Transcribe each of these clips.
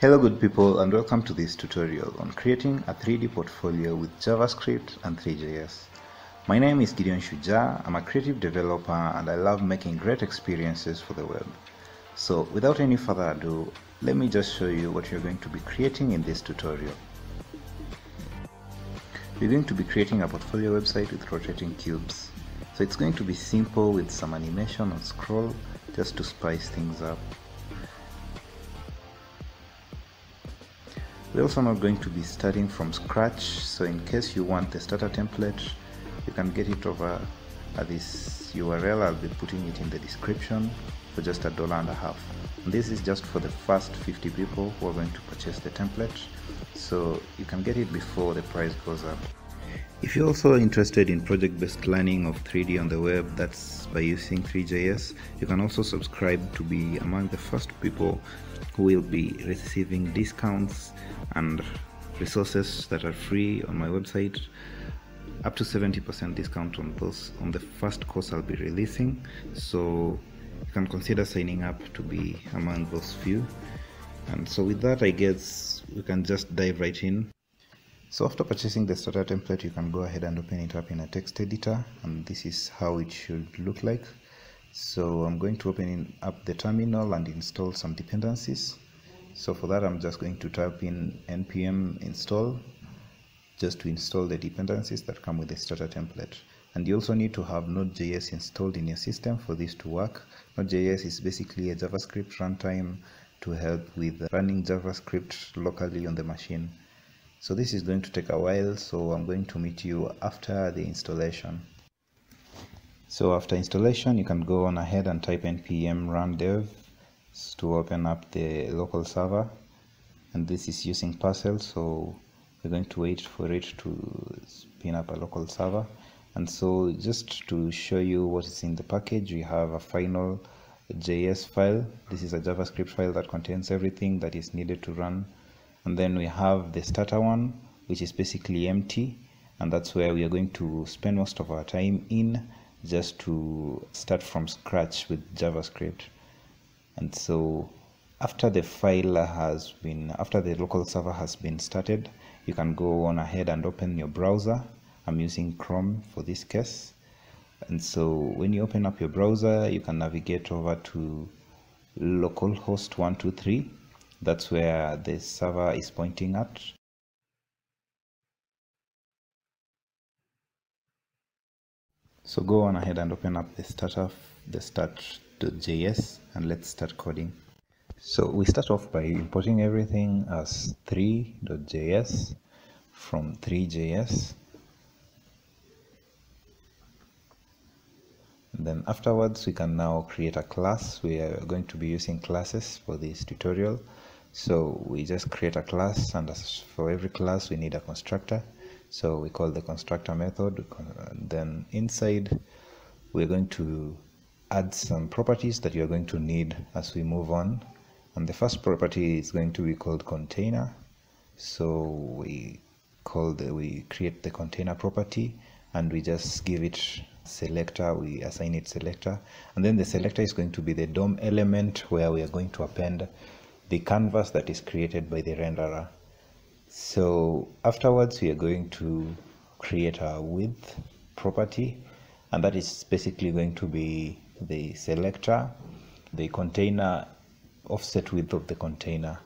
Hello good people and welcome to this tutorial on creating a 3D portfolio with JavaScript and Three.js. My name is Gideon Shujaa, I'm a creative developer and I love making great experiences for the web. So without any further ado, let me just show you what you're going to be creating in this tutorial. We're going to be creating a portfolio website with rotating cubes. So it's going to be simple with some animation on scroll just to spice things up. We're also not going to be starting from scratch, so in case you want the starter template, you can get it over at this URL. I'll be putting it in the description for just a dollar and a half. And this is just for the first 50 people who are going to purchase the template, so you can get it before the price goes up. If you're also interested in project-based learning of 3D on the web, that's by using Three.js, you can also subscribe to be among the first people who will be receiving discounts and resources that are free on my website. Up to 70% discount on those on the first course I'll be releasing. So you can consider signing up to be among those few. And so with that I guess we can just dive right in. So after purchasing the starter template you can go ahead and open it up in a text editor and this is how it should look like so I'm going to open up the terminal and install some dependencies. So for that I'm just going to type in npm install just to install the dependencies that come with the starter template. And you also need to have node.js installed in your system for this to work. Node.js is basically a javascript runtime to help with running javascript locally on the machine. So this is going to take a while so i'm going to meet you after the installation so after installation, you can go on ahead and type npm run dev to open up the local server. And this is using Parcel, so we're going to wait for it to spin up a local server. And so just to show you what is in the package, we have a final JS file. This is a JavaScript file that contains everything that is needed to run. And then we have the starter one, which is basically empty. And that's where we are going to spend most of our time in just to start from scratch with JavaScript. And so after the file has been, after the local server has been started, you can go on ahead and open your browser. I'm using Chrome for this case. And so when you open up your browser, you can navigate over to localhost 123. That's where the server is pointing at. So go on ahead and open up the starter, the start.js and let's start coding. So we start off by importing everything as three.js from Three.js. Then afterwards we can now create a class. We are going to be using classes for this tutorial. So we just create a class and for every class we need a constructor so we call the constructor method then inside we're going to add some properties that you're going to need as we move on. And the first property is going to be called container. So we call the we create the container property and we just give it selector we assign it selector. And then the selector is going to be the DOM element where we are going to append the canvas that is created by the renderer so afterwards we are going to create a width property and that is basically going to be the selector the container offset width of the container.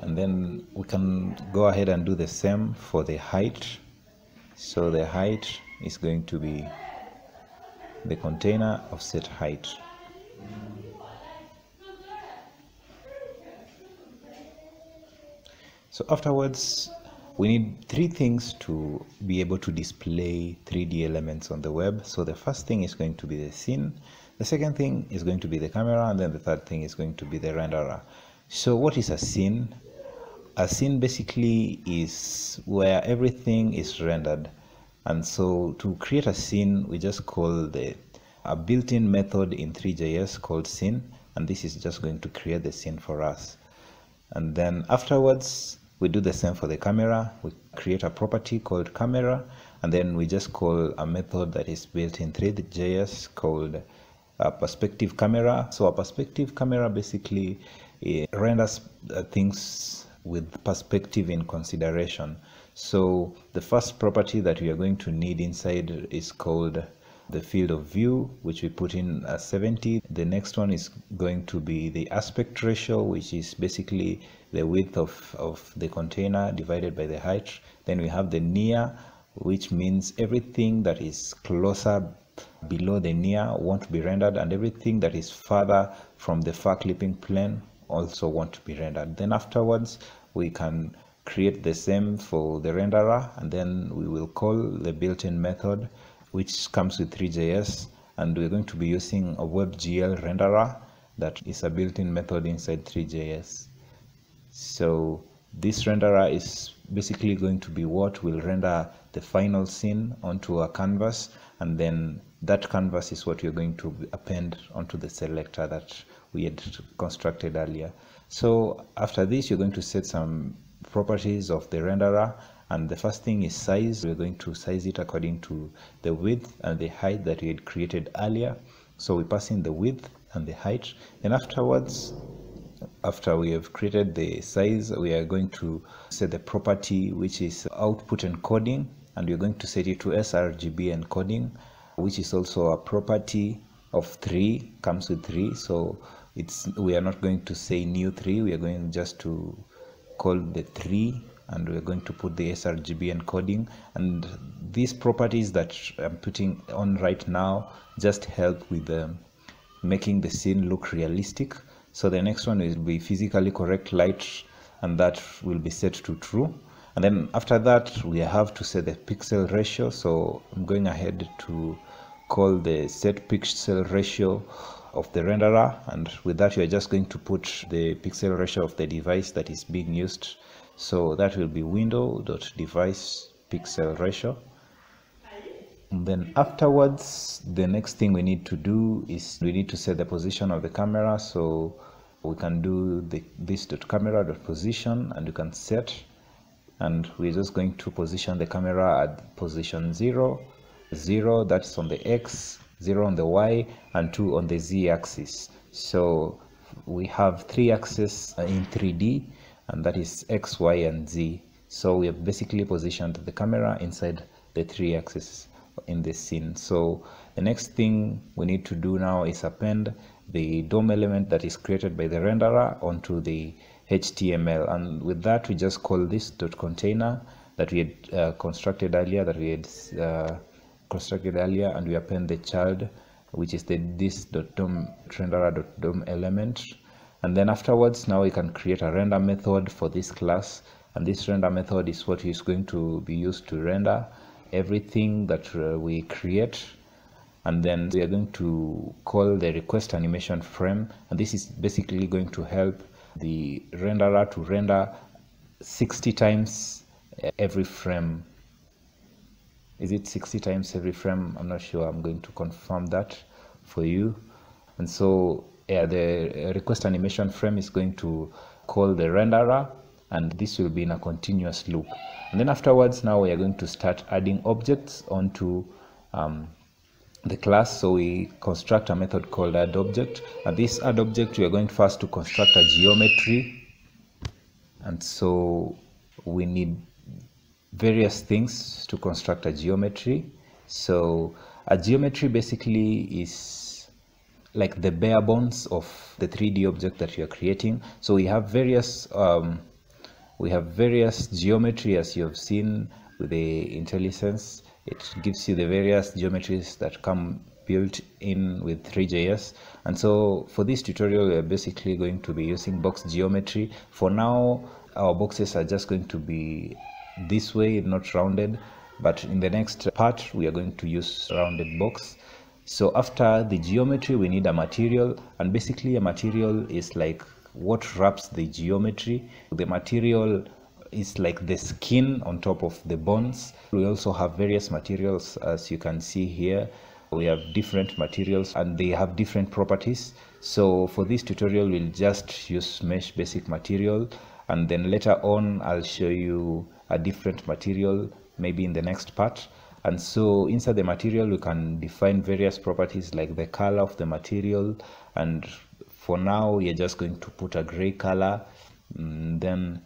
And then we can go ahead and do the same for the height. So the height is going to be the container offset height so afterwards we need three things to be able to display 3D elements on the web. So the first thing is going to be the scene, the second thing is going to be the camera, and then the third thing is going to be the renderer. So what is a scene? A scene basically is where everything is rendered. And so to create a scene, we just call the a built-in method in Three.js called scene, and this is just going to create the scene for us. And then afterwards, we do the same for the camera. We create a property called camera, and then we just call a method that is built in Three.js called a perspective camera. So a perspective camera basically uh, renders uh, things with perspective in consideration. So the first property that we are going to need inside is called the field of view, which we put in as 70. The next one is going to be the aspect ratio, which is basically the width of, of the container divided by the height. Then we have the near, which means everything that is closer below the near won't be rendered and everything that is further from the far clipping plane also won't be rendered. Then afterwards, we can create the same for the renderer and then we will call the built-in method which comes with Three.js and we're going to be using a WebGL renderer that is a built-in method inside Three.js. So this renderer is basically going to be what will render the final scene onto a canvas and then that canvas is what you're going to append onto the selector that we had constructed earlier. So after this, you're going to set some properties of the renderer and the first thing is size. We're going to size it according to the width and the height that we had created earlier. So we pass in the width and the height. Then afterwards after we have created the size we are going to set the property which is output encoding. And we're going to set it to sRGB encoding which is also a property of 3 comes with 3 so it's we are not going to say new 3 we are going just to call the 3 and we're going to put the sRGB encoding. And these properties that I'm putting on right now just help with um, making the scene look realistic. So the next one will be physically correct light and that will be set to true. And then after that we have to set the pixel ratio. So I'm going ahead to call the set pixel ratio of the renderer. And with that you're just going to put the pixel ratio of the device that is being used so that will be window.device pixel ratio. And then afterwards the next thing we need to do is we need to set the position of the camera. So we can do the this dot camera dot position and you can set. And we're just going to position the camera at position 0 0 that's on the x 0 on the y and 2 on the z axis. So we have three axes in 3d and that is x y and z. So we have basically positioned the camera inside the three axes in this scene. So the next thing we need to do now is append the DOM element that is created by the renderer onto the HTML and with that we just call this dot container that we had uh, constructed earlier that we had uh, constructed earlier and we append the child which is the this dot DOM renderer dot DOM element and then afterwards now we can create a render method for this class. And this render method is what is going to be used to render everything that uh, we create. And then we are going to call the request animation frame. And this is basically going to help the renderer to render 60 times every frame. Is it 60 times every frame? I'm not sure. I'm going to confirm that for you. And so yeah, the request animation frame is going to call the renderer and this will be in a continuous loop. And then afterwards now we are going to start adding objects onto um, the class. So we construct a method called add object. And this add object we are going first to construct a geometry. And so we need various things to construct a geometry. So a geometry basically is like the bare bones of the 3D object that you are creating. So we have various um, we have various geometry as you have seen with the IntelliSense. It gives you the various geometries that come built in with Three.js. And so for this tutorial, we are basically going to be using box geometry. For now, our boxes are just going to be this way, not rounded. But in the next part, we are going to use rounded box so after the geometry we need a material and basically a material is like what wraps the geometry. The material is like the skin on top of the bones. We also have various materials as you can see here. We have different materials and they have different properties. So for this tutorial we'll just use mesh basic material and then later on i'll show you a different material maybe in the next part and so inside the material we can define various properties like the color of the material. And for now we're just going to put a gray color. Mm, then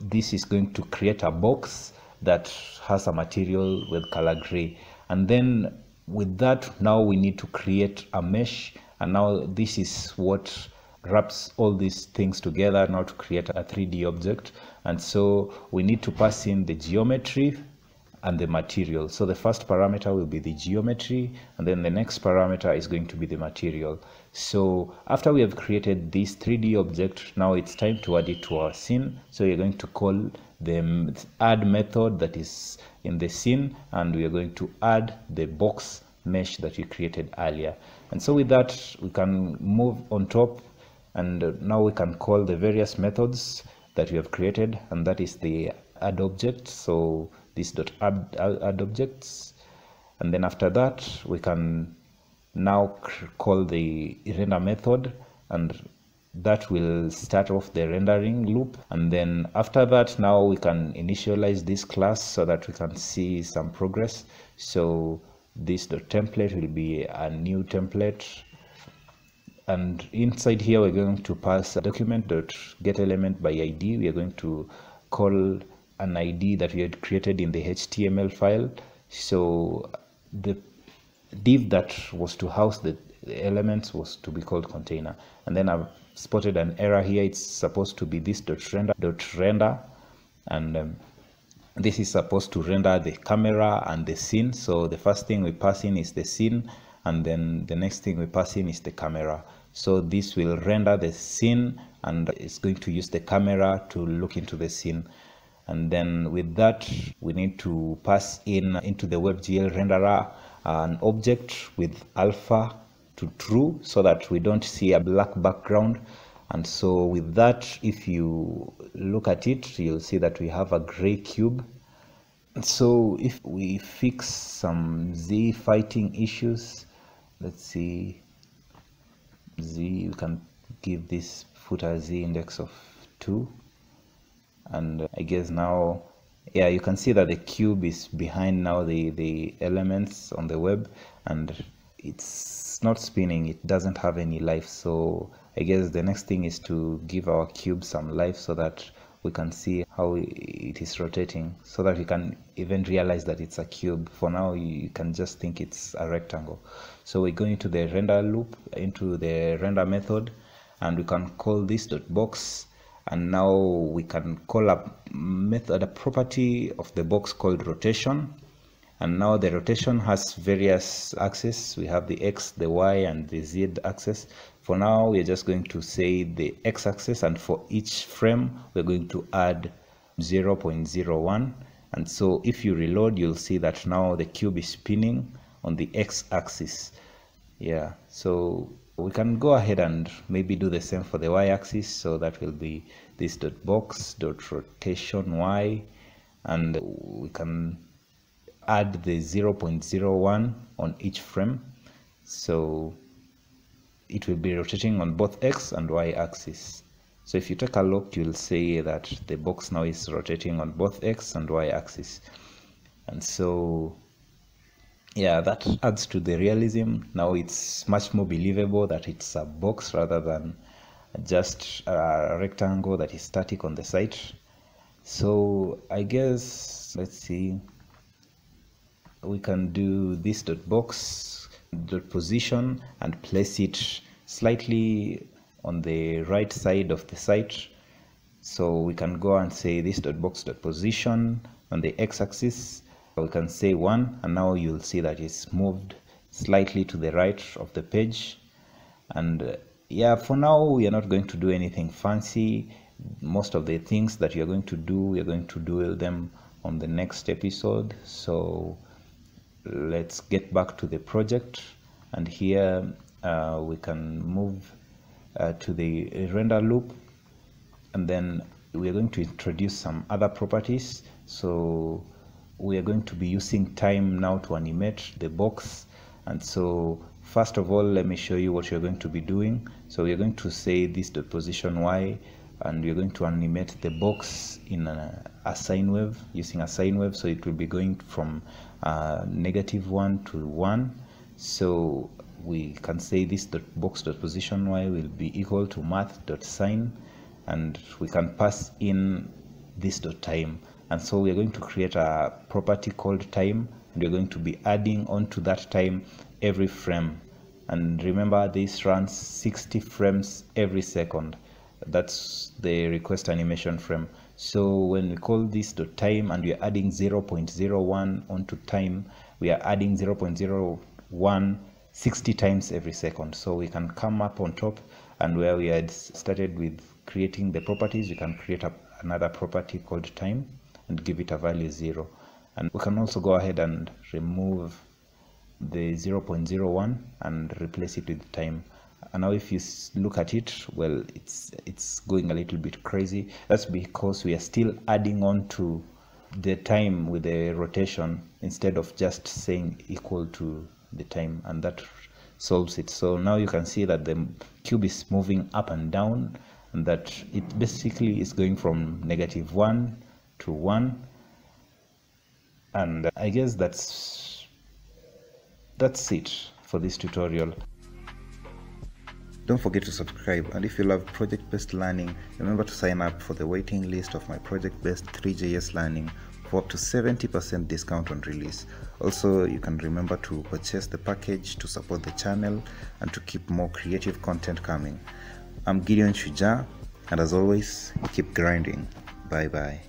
this is going to create a box that has a material with color gray. And then with that now we need to create a mesh. And now this is what wraps all these things together now to create a 3d object. And so we need to pass in the geometry and the material. So the first parameter will be the geometry and then the next parameter is going to be the material. So after we have created this 3d object now it's time to add it to our scene. So we're going to call the add method that is in the scene and we are going to add the box mesh that we created earlier. And so with that we can move on top and now we can call the various methods that we have created and that is the add object. So this dot add, add objects. And then after that we can now call the render method and that will start off the rendering loop. And then after that now we can initialize this class so that we can see some progress. So this the template will be a new template. And inside here we're going to pass document dot get element by id we are going to call an id that we had created in the html file. So the div that was to house the, elements was to be called container. And then i've spotted an error here. It's supposed to be this dot render dot render. And um, this is supposed to render the camera and the scene. So the first thing we pass in is the scene and then the next thing we pass in is the camera. So this will render the scene and it's going to use the camera to look into the scene and then with that we need to pass in into the WebGL renderer an object with alpha to true so that we don't see a black background. And so with that if you look at it you'll see that we have a gray cube. So if we fix some z fighting issues let's see z we can give this footer z index of 2 and uh, i guess now yeah you can see that the cube is behind now the the elements on the web and it's not spinning it doesn't have any life. So i guess the next thing is to give our cube some life so that we can see how it is rotating so that we can even realize that it's a cube. For now you can just think it's a rectangle. So we go into the render loop into the render method and we can call this dot box and now we can call a method a property of the box called rotation. And now the rotation has various axes. We have the x the y and the z axis for now we're just going to say the x-axis and for each frame we're going to add 0.01 and so if you reload you'll see that now the cube is spinning on the x-axis yeah so we can go ahead and maybe do the same for the y-axis so that will be this dot box dot rotation y and we can add the 0.01 on each frame. So it will be rotating on both x and y axis so if you take a look you'll see that the box now is rotating on both x and y axis and so yeah that adds to the realism. Now it's much more believable that it's a box rather than just a rectangle that is static on the site so i guess let's see. We can do this dot box dot position and place it slightly on the right side of the site. So we can go and say this dot box dot position on the x-axis we can say one and now you'll see that it's moved slightly to the right of the page. And uh, yeah for now we are not going to do anything fancy. Most of the things that you're going to do we're going to do them on the next episode. So let's get back to the project. And here uh, we can move uh, to the render loop. And then we are going to introduce some other properties. So we are going to be using time now to animate the box. And so first of all let me show you what you're going to be doing. So we're going to say this the position y and we're going to animate the box in a, a sine wave using a sine wave. So it will be going from uh, negative 1 to 1 so we can say this dot box dot position y will be equal to math dot sine. And we can pass in this dot time and so we're going to create a property called time. And we're going to be adding onto that time every frame. And remember this runs 60 frames every second. That's the request animation frame. So when we call this to time and we are adding 0.01 onto time we are adding 0.01 60 times every second. So we can come up on top and where we had started with creating the properties we can create a, another property called time and give it a value 0 and we can also go ahead and remove the 0.01 and replace it with time. And now if you look at it well it's it's going a little bit crazy. That's because we are still adding on to the time with the rotation instead of just saying equal to the time and that solves it. So now you can see that the cube is moving up and down and that it basically is going from negative 1 to 1 and i guess that's that's it for this tutorial don't forget to subscribe and if you love project-based learning, remember to sign up for the waiting list of my project-based Three.js learning for up to 70% discount on release. Also, you can remember to purchase the package to support the channel and to keep more creative content coming. I'm Gideon Shujaa and as always, keep grinding. Bye bye.